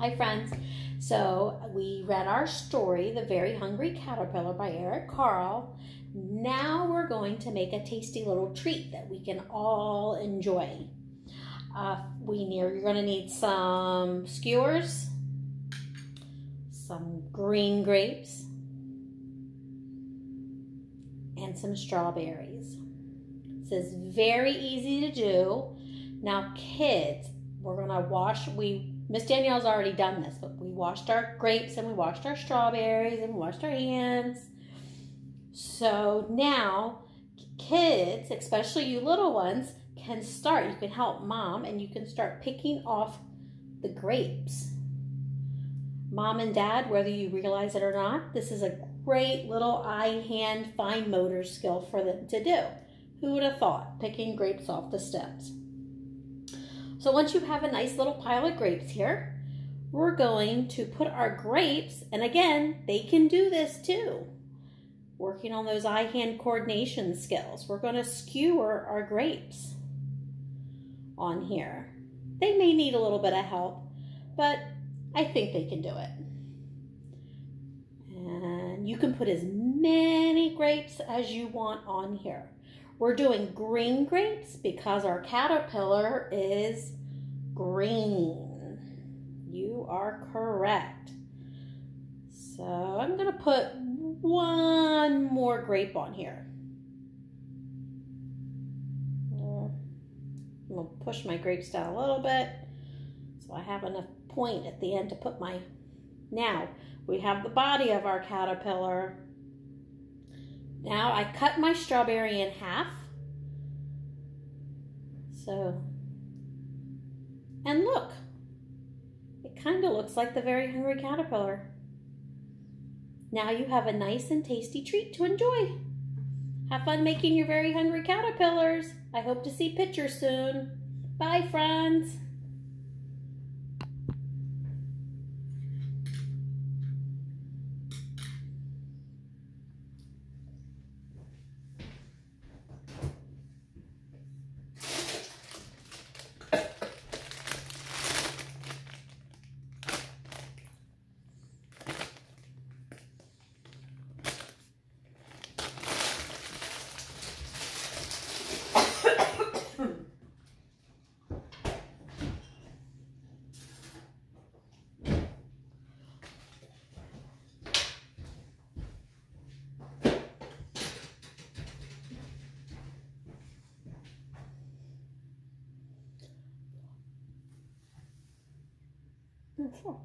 Hi, friends. So, we read our story, The Very Hungry Caterpillar by Eric Carle. Now, we're going to make a tasty little treat that we can all enjoy. Uh, we need, you're going to need some skewers, some green grapes, and some strawberries. This is very easy to do. Now, kids, we're going to wash, we Miss Danielle's already done this, but we washed our grapes and we washed our strawberries and washed our hands. So now kids, especially you little ones, can start. You can help mom and you can start picking off the grapes. Mom and dad, whether you realize it or not, this is a great little eye-hand fine motor skill for them to do. Who would have thought, picking grapes off the stems? So once you have a nice little pile of grapes here, we're going to put our grapes, and again, they can do this too. Working on those eye-hand coordination skills. We're going to skewer our grapes on here. They may need a little bit of help, but I think they can do it. And you can put as many grapes as you want on here. We're doing green grapes because our caterpillar is green. You are correct. So I'm going to put one more grape on here. I'm going to push my grapes down a little bit so I have enough point at the end to put my... Now, we have the body of our caterpillar now I cut my strawberry in half. So, and look, it kind of looks like the very hungry caterpillar. Now you have a nice and tasty treat to enjoy. Have fun making your very hungry caterpillars. I hope to see pictures soon. Bye, friends. Sure.